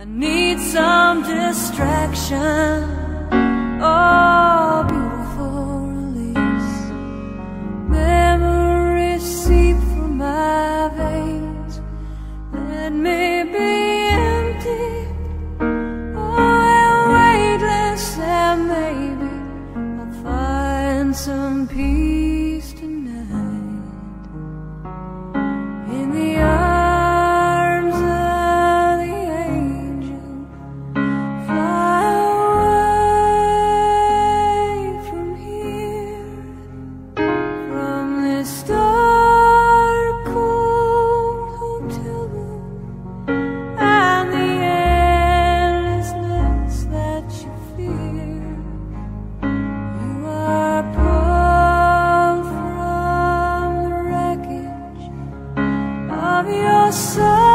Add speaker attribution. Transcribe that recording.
Speaker 1: I need some distraction. Oh, beautiful release. Memories seep from my veins. Let me be empty. Oh, weightless, and maybe I'll find some peace. of yourself.